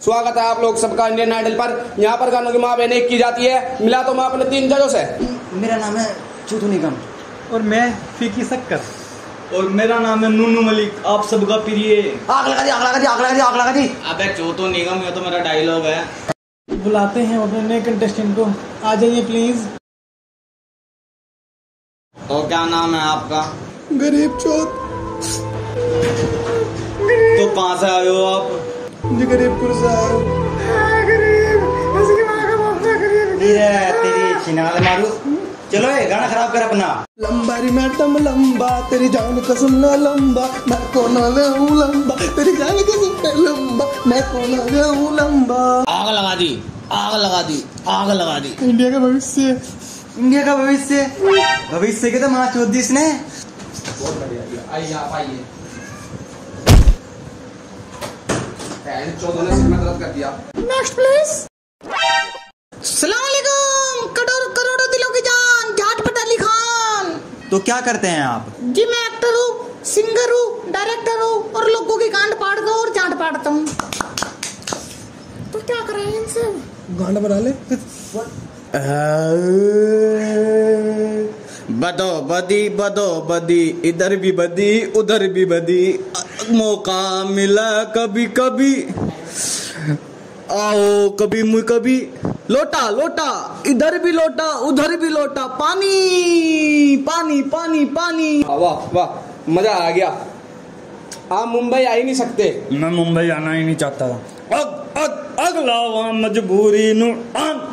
स्वागत है आप लोग सबका इंडियन आइडल पर। यहाँ पर गानों की माँ बहने की जाती है। मिला तो मैं अपने तीन जजों से। मेरा नाम है चूतू निगम। और मैं फीकी शक्कर और मेरा नाम है नूनू मलिक। आप सबका प्रिय। आग लगा दी आग लगा दी आग लगा दी आग लगा दी। अबे चोतो निगम ये तो मेरा डायलॉग है। बुलाते हैं अपने नए कंटेस्टेंट को। आ जाइए प्लीज़ तो क्या नाम है आपका? गरीब चौथ। तो कहाँ से आए हो जी गरीबपुर से आए तेरे तेरी छिनाल मारू। चलो ये गाना खराब कर अपना। लंबा री मैडम लंबा। तेरी जान कसम ना लंबा। मैं को ना ले हूँ लंबा? तेरी जान कसम ना लंबा। मैं को ना ले हूँ लंबा? आग लगा दी। आग लगा दी। आग लगा दी। इंडिया का भविष्य। इंडिया का भविष्य। भविष्य के तो माँ चौथ दी इसने। आइए आप आइए। चौदह ने सिर में दर्द कर दिया। नेक्स्ट प्लीज़ सलामकुम करोड़ करोड़ों दिलों की जान झटपट अली खान। तो क्या करते हैं आप? जी मैं एक्टर हूँ सिंगर हूँ डायरेक्टर हूँ और लोगों की गांड पाड़ता हूँ और जाट पाड़ता हूँ। तो क्या करें इनसे? गांड बना ले। बदो बदी बदो बदी इधर भी बदी उधर भी बदी। मौका मिला कभी कभी। आओ कभी मुझ कभी। लोटा लोटा इधर भी लोटा उधर भी लोटा। पानी पानी पानी पानी। वाह वाह मज़ा आ गया। आप मुंबई आ ही नहीं सकते। मैं मुंबई आना ही नहीं चाहता। था अग अग अगला वहाँ मजबूरी नु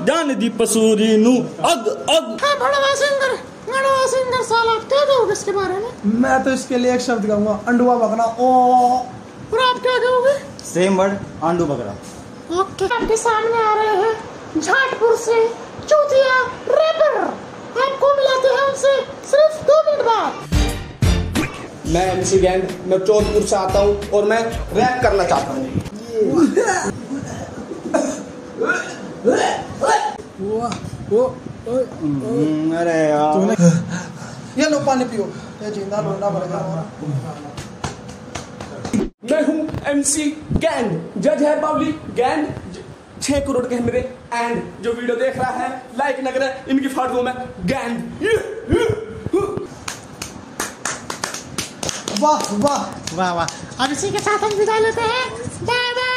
जान दी पसूरी नु। अग अग। हाँ बड़ा सिंगर सिंगर साला क्या कहोगे इसके बारे में? मैं तो इसके लिए एक शब्द कहूँगा अंडुआ बकना ओ और आप क्या कहोगे? सेम वर्ड आंडू बकरा। ओके आपके सामने आ रहे हैं? झाटपुर से चूतिया रैपर आपको मिलाते हैं उनसे सिर्फ़ दो मिनट बाद। मैं एमसी गैंग मैं चौधपुर से आता हूँ और मैं रैप करना चाहता हूँ। हम्म, अरे यार ये लो पानी पियो। ये ज़िंदा लोंडा भर गया। मैं हूँ एमसी गैंग जज है पब्लिक गैंग छह करोड़ के हैं मेरे। एंड जो वीडियो देख रहा है लाइक न करे इनकी फाड़ दूँ मैं। गैंग वाह वाह। वाह वाह। अब इसी के साथ हम विदा लेते हैं। Bye bye